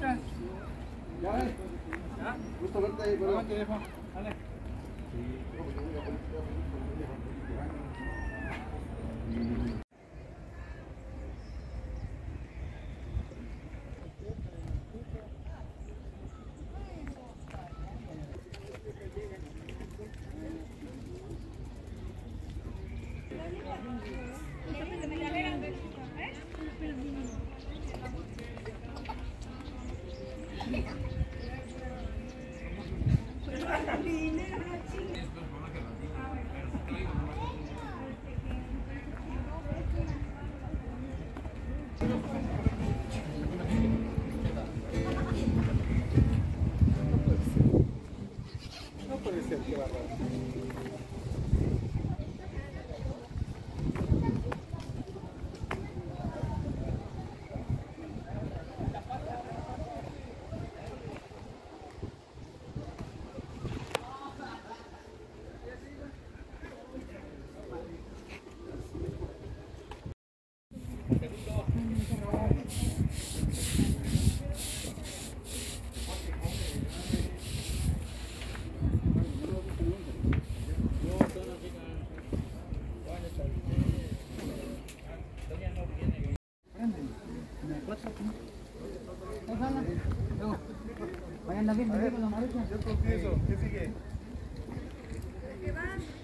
Ya ves. Ya. Gusto verte ahí, pero. Dale. Sí. No puede ser, qué bárbaro. Vayan bien, bien con la Yo confieso, ¿qué sigue? ¿Qué?